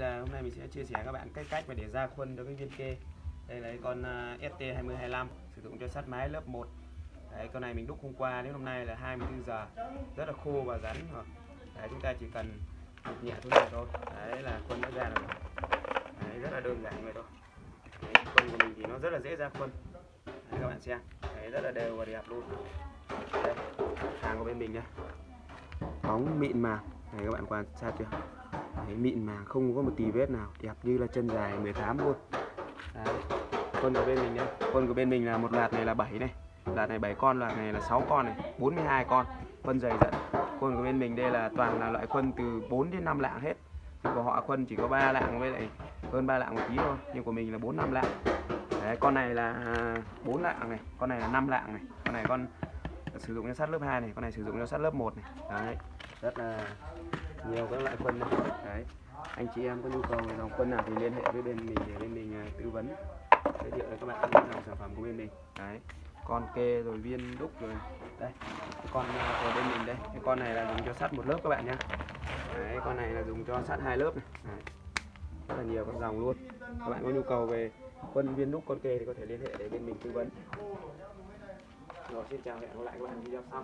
là hôm nay mình sẽ chia sẻ các bạn cách cách mà để ra khuôn cho cái viên kê. Đây là cái con à, ST2025 sử dụng cho sắt mái lớp 1 đấy con này mình đúc hôm qua đến hôm nay là 24 giờ. Rất là khô và rắn đấy chúng ta chỉ cần đục nhẹ xuống này thôi. Đấy là khuôn nó ra rồi đấy rất là đơn giản vậy thôi. Đấy, khuôn của mình thì nó rất là dễ ra khuôn. Đấy, các bạn xem. Đấy, rất là đều và đẹp luôn. Đây hàng của bên mình nhá bóng mịn màng này các bạn quan sát chưa? Đấy, mịn màng không có một tí vết nào đẹp như là chân dài 18 luôn Đấy. con của bên mình nhá. Con của bên mình là một loạt này là 7 này loạt này 7 con loạt này là 6 con này 42 con phân dày dặn. Con của bên mình đây là toàn là loại quân từ 4 đến 5 lạng hết. Nhưng của họ quân chỉ có 3 lạng với lại hơn 3 lạng một tí thôi nhưng của mình là 4 5 lạng. Đấy, con này là à, 4 lạng này con này là 5 lạng này. Con này con sử dụng cho sắt lớp 2 này con này sử dụng cho sắt lớp 1 này. Đấy. Rất là nhiều các loại phân này đấy. Anh chị em có nhu cầu về dòng phân nào thì liên hệ với bên mình để bên mình uh, tư vấn giới thiệu cho các bạn những dòng sản phẩm của bên mình. Đấy. Con kê rồi viên đúc rồi. Đây. Cái con uh, của bên mình đây. Cái con này là dùng cho sắt một lớp các bạn nhé đấy con này là dùng cho sắt hai lớp này. Đấy. rất là nhiều các dòng luôn. Các bạn có nhu cầu về quân viên đúc con kê thì có thể liên hệ để bên mình tư vấn. Rồi xin chào hẹn gặp lại các bạn video sau.